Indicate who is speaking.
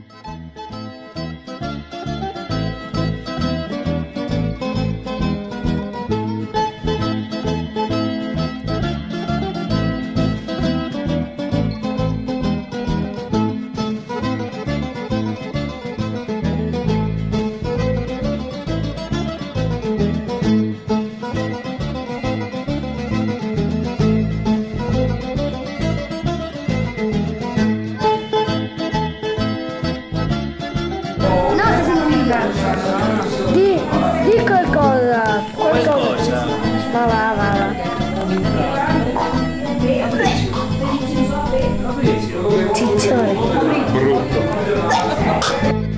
Speaker 1: Mm-hmm. Di, di qualcosa. Qualcosa. qualcosa. Va, va, va, va. Ciccione. Brutto.